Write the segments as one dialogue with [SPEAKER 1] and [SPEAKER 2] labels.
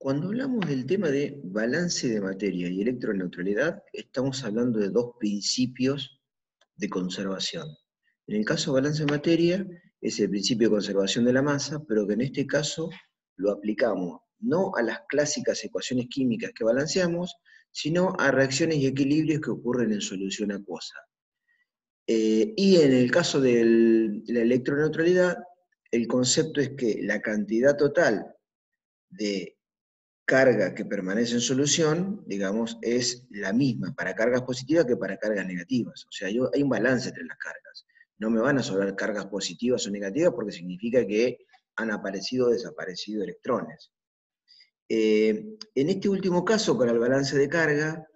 [SPEAKER 1] Cuando hablamos del tema de balance de materia y electroneutralidad, estamos hablando de dos principios de conservación. En el caso de balance de materia, es el principio de conservación de la masa, pero que en este caso lo aplicamos no a las clásicas ecuaciones químicas que balanceamos, sino a reacciones y equilibrios que ocurren en solución acuosa. Eh, y en el caso de la electroneutralidad, el concepto es que la cantidad total de carga que permanece en solución, digamos, es la misma para cargas positivas que para cargas negativas. O sea, hay un balance entre las cargas. No me van a sobrar cargas positivas o negativas porque significa que han aparecido o desaparecido electrones. Eh, en este último caso, para el balance de carga,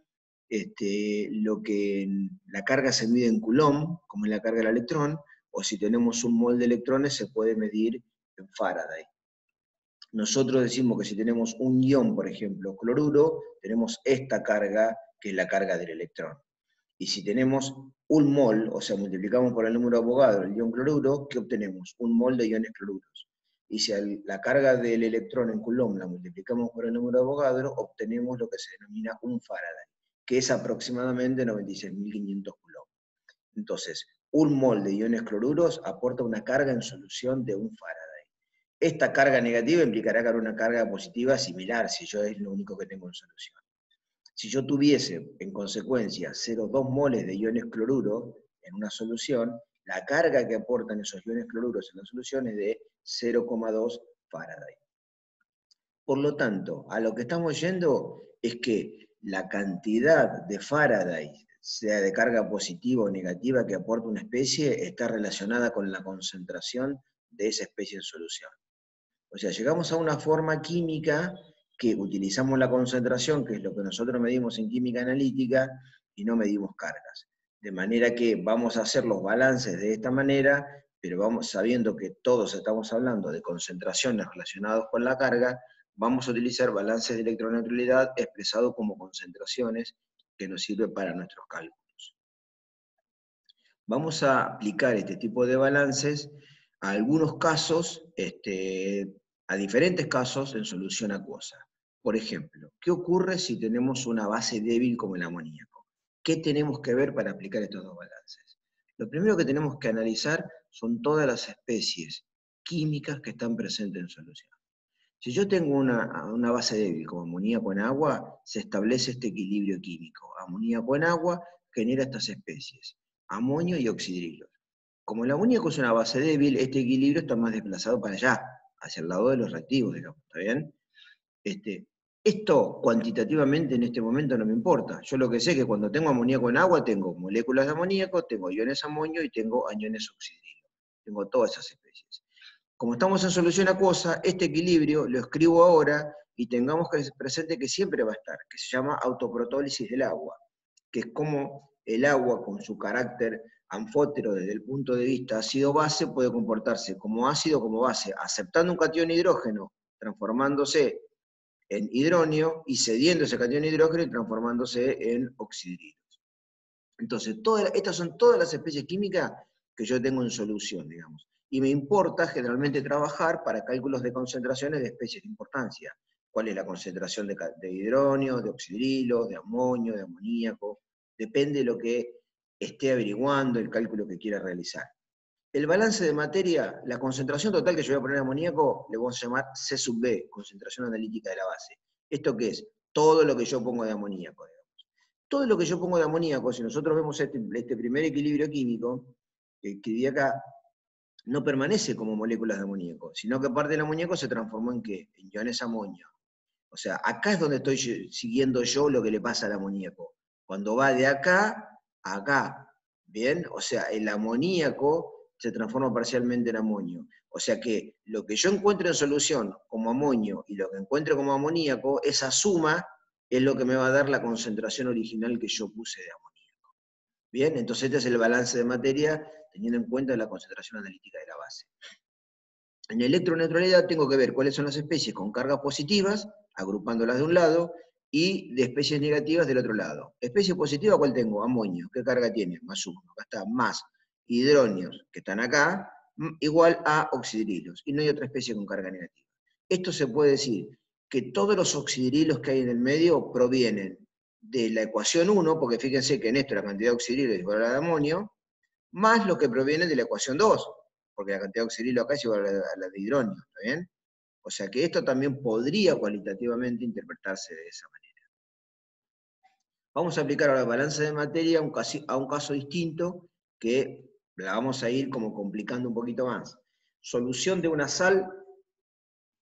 [SPEAKER 1] este, lo que la carga se mide en Coulomb, como es la carga del electrón, o si tenemos un mol de electrones se puede medir en Faraday. Nosotros decimos que si tenemos un ion, por ejemplo, cloruro, tenemos esta carga, que es la carga del electrón. Y si tenemos un mol, o sea, multiplicamos por el número de Avogadro el ion cloruro, ¿qué obtenemos? Un mol de iones cloruros. Y si la carga del electrón en Coulomb la multiplicamos por el número de Avogadro, obtenemos lo que se denomina un Faraday, que es aproximadamente 96.500 Coulomb. Entonces, un mol de iones cloruros aporta una carga en solución de un Faraday. Esta carga negativa implicará que una carga positiva similar si yo es lo único que tengo en solución. Si yo tuviese, en consecuencia, 0,2 moles de iones cloruro en una solución, la carga que aportan esos iones cloruros en la solución es de 0,2 Faraday. Por lo tanto, a lo que estamos yendo es que la cantidad de Faraday, sea de carga positiva o negativa que aporta una especie, está relacionada con la concentración de esa especie en solución. O sea, llegamos a una forma química que utilizamos la concentración, que es lo que nosotros medimos en química analítica, y no medimos cargas. De manera que vamos a hacer los balances de esta manera, pero vamos sabiendo que todos estamos hablando de concentraciones relacionadas con la carga, vamos a utilizar balances de electroneutralidad expresados como concentraciones que nos sirven para nuestros cálculos. Vamos a aplicar este tipo de balances a algunos casos este, a diferentes casos en solución acuosa. Por ejemplo, ¿qué ocurre si tenemos una base débil como el amoníaco? ¿Qué tenemos que ver para aplicar estos dos balances? Lo primero que tenemos que analizar son todas las especies químicas que están presentes en solución. Si yo tengo una, una, base débil como amoníaco en agua, se establece este equilibrio químico. Amoníaco en agua genera estas especies, amonio y oxidrilos. Como el amoníaco es una base débil, este equilibrio está más desplazado para allá, hacia el lado de los reactivos, digamos, ¿está bien? Este, esto cuantitativamente en este momento no me importa. Yo lo que sé es que cuando tengo amoníaco en agua tengo moléculas de amoníaco, tengo iones amonio y tengo aniones oxidrilo. Tengo todas esas especies. Como estamos en solución acuosa, este equilibrio lo escribo ahora y tengamos que presente que siempre va a estar, que se llama autoprotólisis del agua, que es como el agua con su carácter anfótero desde el punto de vista ácido-base puede comportarse como ácido como base, aceptando un cation hidrógeno, transformándose en hidróneo y cediendo ese cation hidrógeno y transformándose en oxidrilos. Entonces, estas son todas las especies químicas que yo tengo en solución, digamos. Y me importa generalmente trabajar para cálculos de concentraciones de especies de importancia. ¿Cuál es la concentración de, de hidróneo, de oxidrilo, de amonio, de amoníaco? Depende de lo que esté averiguando el cálculo que quiera realizar. El balance de materia, la concentración total que yo voy a poner amoníaco, le vamos a llamar C sub B, concentración analítica de la base. ¿Esto qué es? Todo lo que yo pongo de amoníaco, Todo lo que yo pongo de amoníaco, si nosotros vemos este, este primer equilibrio químico, que escribí acá, no permanece como moléculas de amoníaco, sino que parte del amoníaco se transformó en qué? En iones amonio. O sea, acá es donde estoy siguiendo yo lo que le pasa al amoníaco. Cuando va de acá acá. ¿Bien? O sea, el amoníaco se transforma parcialmente en amonio. O sea que lo que yo encuentro en solución como amonio y lo que encuentro como amoníaco, esa suma es lo que me va a dar la concentración original que yo puse de amoníaco. Bien, entonces este es el balance de materia teniendo en cuenta la concentración analítica de la base. En electroneutralidad tengo que ver cuáles son las especies con cargas positivas, agrupándolas de un lado, y de especies negativas del otro lado. Especie positiva, ¿cuál tengo? Amonio. ¿Qué carga tiene? Más uno. Acá está más hidróneos que están acá, igual a oxidrilos. Y no hay otra especie con carga negativa. Esto se puede decir que todos los oxidrilos que hay en el medio provienen de la ecuación 1, porque fíjense que en esto la cantidad de oxidrilos es igual a la de amonio, más lo que proviene de la ecuación 2, porque la cantidad de oxidrilo acá es igual a la de hidrógeno, ¿está bien? O sea que esto también podría cualitativamente interpretarse de esa manera. Vamos a aplicar ahora balance de materia a un, caso, distinto que la vamos a ir como complicando un poquito más. Solución de una sal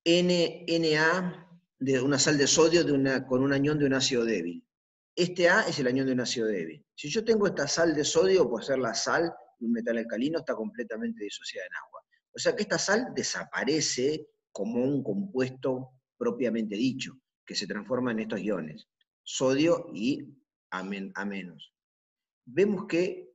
[SPEAKER 1] NNA, de una sal de sodio con un anión de un ácido débil. Este A es el anión de un ácido débil. Si yo tengo esta sal de sodio, puede ser la sal de un metal alcalino, está completamente disociada en agua. O sea que esta sal desaparece como un compuesto propiamente dicho, que se transforma en estos iones, sodio y a, menos. Vemos que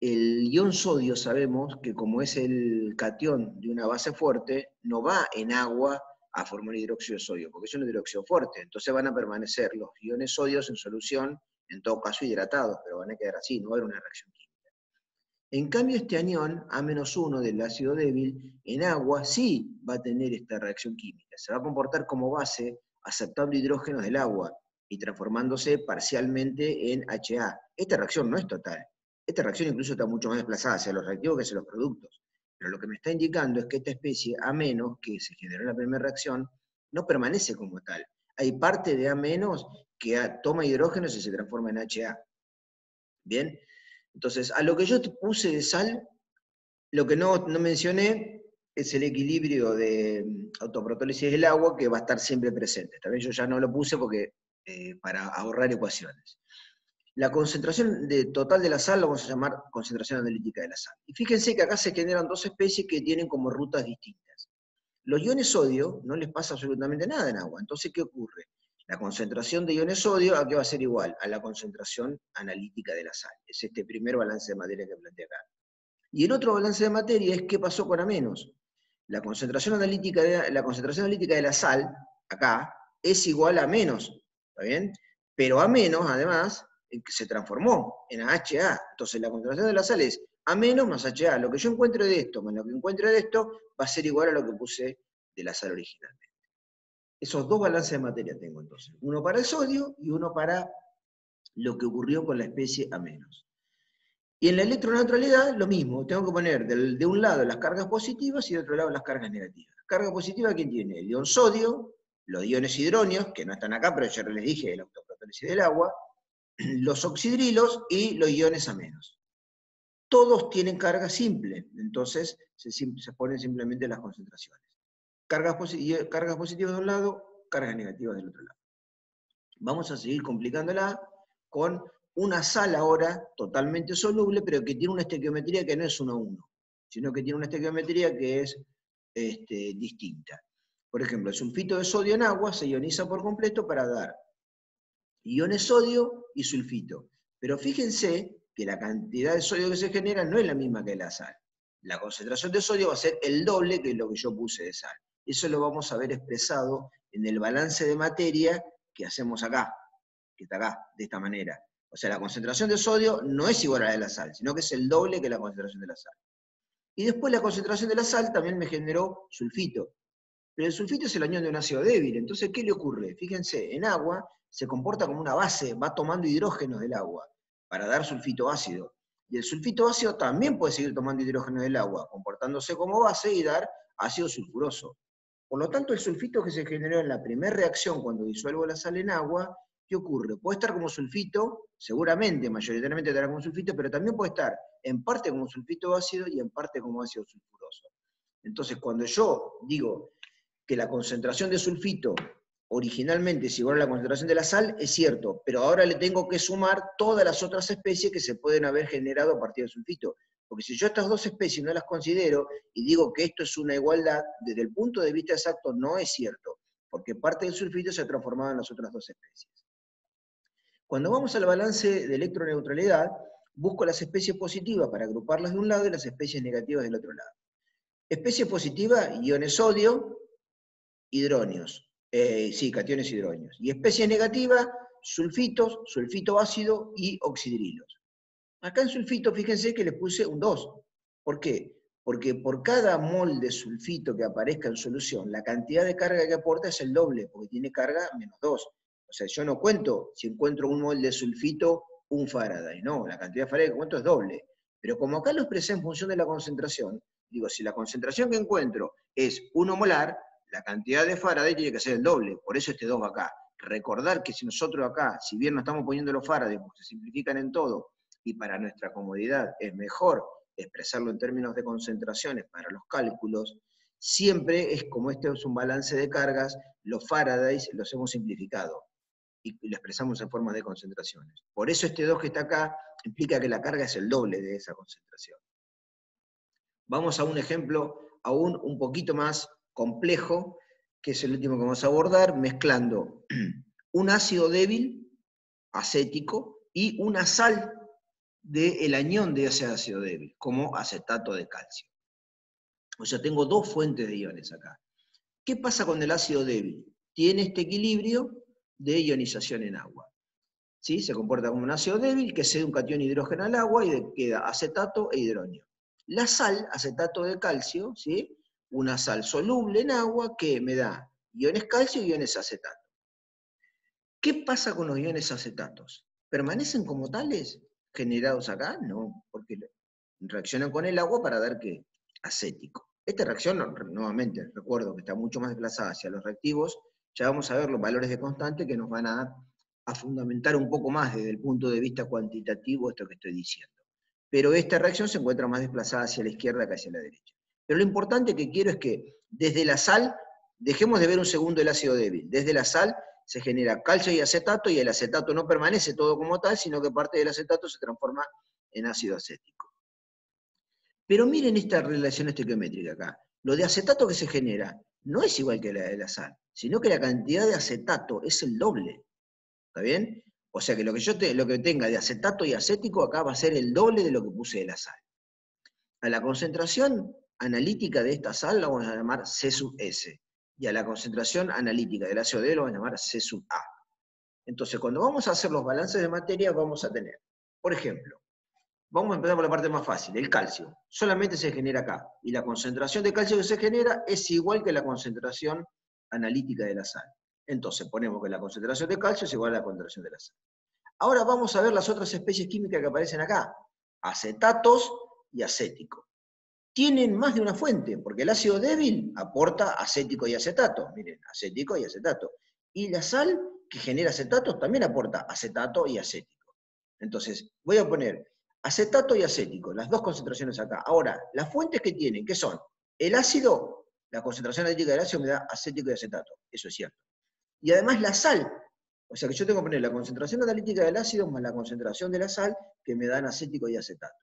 [SPEAKER 1] el ion sodio sabemos que como es el cation de una base fuerte, no va en agua a formar hidróxido de sodio, porque es un hidróxido fuerte. Entonces van a permanecer los iones sodios en solución, en todo caso hidratados, pero van a quedar así, no va a haber una reacción química. En cambio, este anión, A-1 del ácido débil, en agua sí va a tener esta reacción química. Se va a comportar como base aceptando hidrógenos del agua y transformándose parcialmente en HA. Esta reacción no es total. Esta reacción incluso está mucho más desplazada hacia los reactivos que hacia los productos. Pero lo que me está indicando es que esta especie A- que se generó en la primera reacción, no permanece como tal. Hay parte de A- que toma hidrógenos y se transforma en HA. Bien, entonces a lo que yo puse de sal, lo que no, mencioné es el equilibrio de mm, autoprotólisis del agua que va a estar siempre presente. También yo ya no lo puse porque eh, para ahorrar ecuaciones. La concentración de, total de la sal la vamos a llamar concentración analítica de la sal. Y fíjense que acá se generan dos especies que tienen como rutas distintas. Los iones sodio no les pasa absolutamente nada en agua. Entonces, ¿qué ocurre? La concentración de iones sodio aquí va a ser igual a la concentración analítica de la sal. Es este primer balance de materia que planteé acá. Y el otro balance de materia es qué pasó con A-. La concentración analítica de, la concentración analítica de la sal, acá, es igual a menos, ¿está bien? Pero A menos, además, se transformó en HA. Entonces la concentración de la sal es A menos más HA. Lo que yo encuentro de esto más lo que encuentro de esto va a ser igual a lo que puse de la sal originalmente. Esos dos balances de materia tengo entonces. Uno para el sodio y uno para lo que ocurrió con la especie A menos. Y en la electroneutralidad, lo mismo. Tengo que poner de un lado las cargas positivas y de otro lado las cargas negativas. Carga positiva, ¿quién tiene? El ion sodio, los iones hidróneos, que no están acá, pero ya les dije, el autoprotólisis del agua, los oxidrilos y los iones amenos. Todos tienen carga simple, entonces se, ponen simplemente las concentraciones. Cargas, cargas positivas de un lado, cargas negativas del otro lado. Vamos a seguir complicándola con una sal ahora totalmente soluble, pero que tiene una estequiometría que no es 1 a 1, sino que tiene una estequiometría que es este, distinta. Por ejemplo, el sulfito de sodio en agua se ioniza por completo para dar iones sodio y sulfito. Pero fíjense que la cantidad de sodio que se genera no es la misma que la sal. La concentración de sodio va a ser el doble que lo que yo puse de sal. Eso lo vamos a ver expresado en el balance de materia que hacemos acá, que está acá, de esta manera. O sea, la concentración de sodio no es igual a la de la sal, sino que es el doble que la concentración de la sal. Y después la concentración de la sal también me generó sulfito. Pero el sulfito es el anión de un ácido débil, entonces, ¿qué le ocurre? Fíjense, en agua se comporta como una base, va tomando hidrógenos del agua para dar sulfito ácido. Y el sulfito ácido también puede seguir tomando hidrógeno del agua, comportándose como base y dar ácido sulfuroso. Por lo tanto, el sulfito que se generó en la primera reacción cuando disuelvo la sal en agua, ¿qué ocurre? Puede estar como sulfito, seguramente, mayoritariamente estará como sulfito, pero también puede estar en parte como sulfito ácido y en parte como ácido sulfuroso. Entonces, cuando yo digo que la concentración de sulfito originalmente es igual a la concentración de la sal, es cierto, pero ahora le tengo que sumar todas las otras especies que se pueden haber generado a partir del sulfito. Porque si yo estas dos especies no las considero y digo que esto es una igualdad, desde el punto de vista exacto no es cierto, porque parte del sulfito se ha transformado en las otras dos especies. Cuando vamos al balance de electroneutralidad, busco las especies positivas para agruparlas de un lado y las especies negativas del otro lado. Especie positiva, iones sodio, hidróneos. Eh, sí, cationes hidrógenos. Y especie negativa, sulfitos, sulfito ácido y oxidrilos. Acá en sulfito, fíjense que le puse un 2. ¿Por qué? Porque por cada mol de sulfito que aparezca en solución, la cantidad de carga que aporta es el doble, porque tiene carga menos 2. O sea, yo no cuento si encuentro un mol de sulfito, un Faraday, no, la cantidad de Faraday que encuentro es doble. Pero como acá lo expresé en función de la concentración, digo, si la concentración que encuentro es 1 molar, la cantidad de Faraday tiene que ser el doble, por eso este 2 va acá. Recordar que si nosotros acá, si bien no estamos poniendo los Faraday, porque se simplifican en todo, y para nuestra comodidad es mejor expresarlo en términos de concentraciones para los cálculos, siempre es como este es un balance de cargas, los Faradays los hemos simplificado y lo expresamos en forma de concentraciones. Por eso este 2 que está acá implica que la carga es el doble de esa concentración. Vamos a un ejemplo aún un poquito más complejo, que es el último que vamos a abordar, mezclando un ácido débil, acético, y una sal del anión de ese ácido débil, como acetato de calcio. O sea, tengo dos fuentes de iones acá. ¿Qué pasa con el ácido débil? Tiene este equilibrio de ionización en agua. ¿Sí? Se comporta como un ácido débil que cede un catión hidrógeno al agua y queda acetato e hidrógeno. La sal, acetato de calcio, ¿sí? una sal soluble en agua que me da iones calcio y iones acetato. ¿Qué pasa con los iones acetatos? ¿Permanecen como tales? Generados acá, no, porque reaccionan con el agua para dar que acético. Esta reacción, nuevamente, recuerdo que está mucho más desplazada hacia los reactivos, ya vamos a ver los valores de constante que nos van a, a fundamentar un poco más desde el punto de vista cuantitativo esto que estoy diciendo. Pero esta reacción se encuentra más desplazada hacia la izquierda que hacia la derecha. Pero lo importante que quiero es que desde la sal, dejemos de ver un segundo el ácido débil, desde la sal se genera calcio y acetato y el acetato no permanece todo como tal, sino que parte del acetato se transforma en ácido acético. Pero miren esta relación estequiométrica acá. Lo de acetato que se genera no es igual que la de la sal, sino que la cantidad de acetato es el doble. ¿Está bien? O sea que lo que yo lo que tenga de acetato y acético acá va a ser el doble de lo que puse de la sal. A la concentración analítica de esta sal la vamos a llamar C sub S y a la concentración analítica del ácido D lo vamos a llamar C sub A. Entonces, cuando vamos a hacer los balances de materia, vamos a tener, por ejemplo, vamos a empezar por la parte más fácil, el calcio. Solamente se genera acá, y la concentración de calcio que se genera es igual que la concentración analítica de la sal. Entonces, ponemos que la concentración de calcio es igual a la concentración de la sal. Ahora vamos a ver las otras especies químicas que aparecen acá, acetatos y acéticos tienen más de una fuente, porque el ácido débil aporta acético y acetato, miren, acético y acetato. Y la sal que genera acetatos también aporta acetato y acético. Entonces, voy a poner acetato y acético, las dos concentraciones acá. Ahora, las fuentes que tienen, ¿qué son? El ácido, la concentración analítica del ácido me da acético y acetato, eso es cierto. Y además la sal, o sea que yo tengo que poner la concentración analítica del ácido más la concentración de la sal que me dan acético y acetato.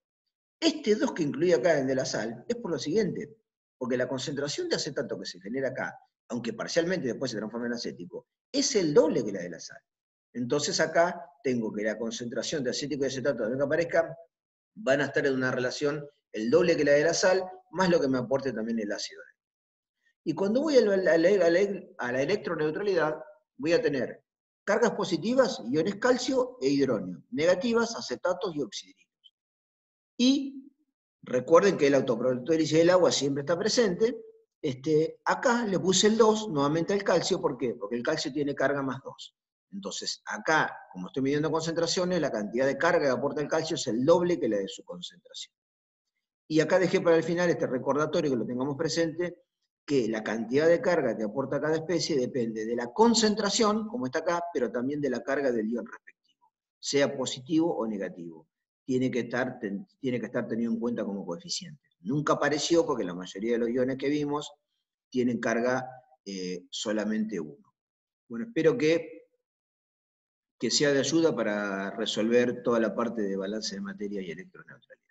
[SPEAKER 1] Este 2 que incluye acá el de la sal es por lo siguiente, porque la concentración de acetato que se genera acá, aunque parcialmente después se transforma en acético, es el doble que la de la sal. Entonces acá tengo que la concentración de acético y acetato que aparezca van a estar en una relación el doble que la de la sal, más lo que me aporte también el ácido. Y cuando voy a la, a la electroneutralidad, voy a tener cargas positivas, iones calcio e hidrógeno, negativas, acetatos y oxidritos. Y recuerden que el autoproducto del agua siempre está presente. Este, acá le puse el 2 nuevamente al calcio, ¿por qué? Porque el calcio tiene carga más 2. Entonces, acá, como estoy midiendo concentraciones, la cantidad de carga que aporta el calcio es el doble que la de su concentración. Y acá dejé para el final este recordatorio que lo tengamos presente, que la cantidad de carga que aporta cada especie depende de la concentración, como está acá, pero también de la carga del ion respectivo, sea positivo o negativo tiene que, estar, tiene que estar tenido en cuenta como coeficiente. Nunca apareció porque la mayoría de los iones que vimos tienen carga eh, solamente uno. Bueno, espero que, que sea de ayuda para resolver toda la parte de balance de materia y electroneutralidad.